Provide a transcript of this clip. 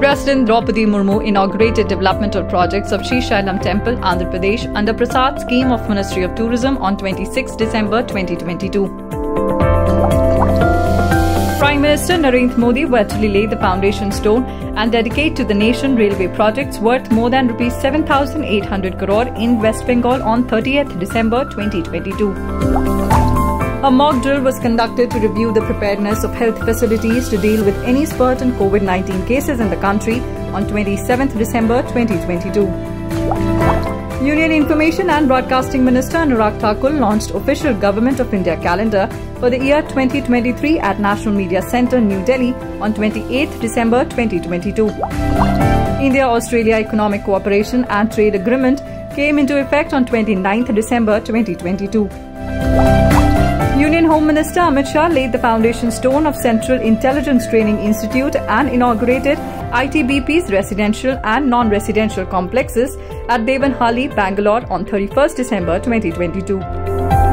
President Droupadi Murmu inaugurated developmental projects of Srisailam Temple, Andhra Pradesh under Prasad scheme of Ministry of Tourism on 26 December 2022. Prime Minister Narendra Modi virtually laid the foundation stone and dedicate to the nation railway projects worth more than rupees 7800 crore in West Bengal on 30th December 2022. A mock drill was conducted to review the preparedness of health facilities to deal with any spurt in COVID 19 cases in the country on 27th December 2022. Union Information and Broadcasting Minister Anurag Thakur launched official Government of India calendar for the year 2023 at National Media Centre, New Delhi on 28th December 2022. India-Australia Economic Cooperation and Trade Agreement came into effect on 29th December 2022. Minister Amit Shah laid the foundation stone of Central Intelligence Training Institute and inaugurated ITBP's residential and non-residential complexes at Devanahalli, Bangalore on 31st December 2022.